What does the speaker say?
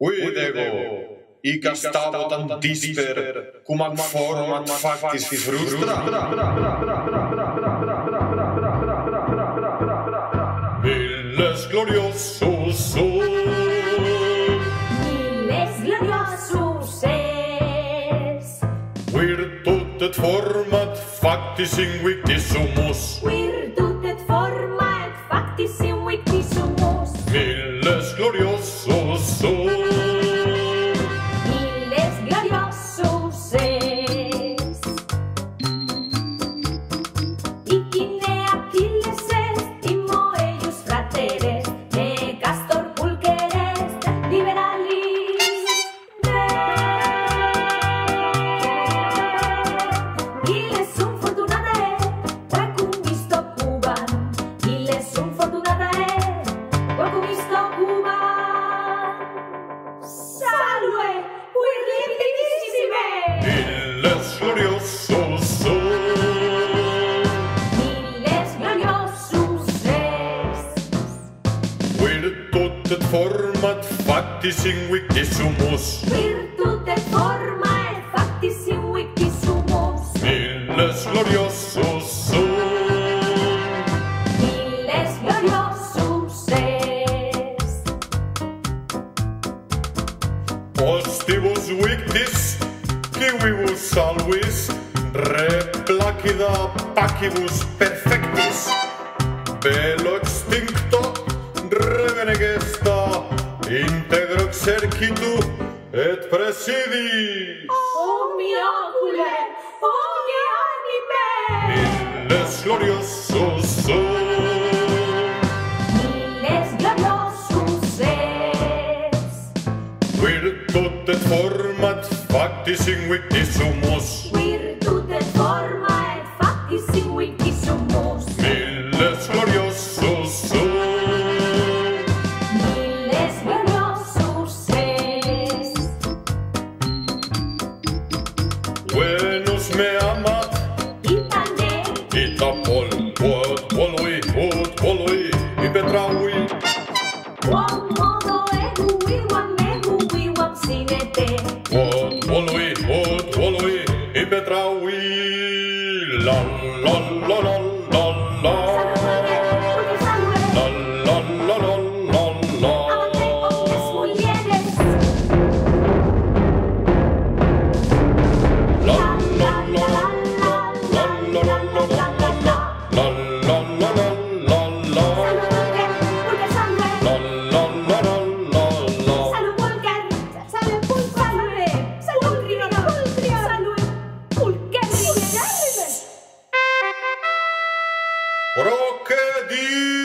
Uidego, iga stavutan disper, cum ac format factis fi frustra. Milles gloriosus sum. Milles gloriosus es. Virtut et format factis in victissumus. Virtut et format factis in victissumus. Milles Factising Wikisumus. Virtutes formae factising Wikisumus. Miles gloriosus sum. Miles gloriosus es. Postibus victis, quivibus salvis, re placida pacibus perfectis. Velo extincto, revenegesto. Integrum sercitu et presidis. O mi ocule, o mi anime. Milles gloriosus sunt. Milles gloriosus est. Virtut et format facti in victissumus. me ama. Itane. Itapol, pot, polui, pot, polui, i petraui. Om. Pot, polui, pot, polui, i petraui. La, la, la, la. Rock di...